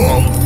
Whoa.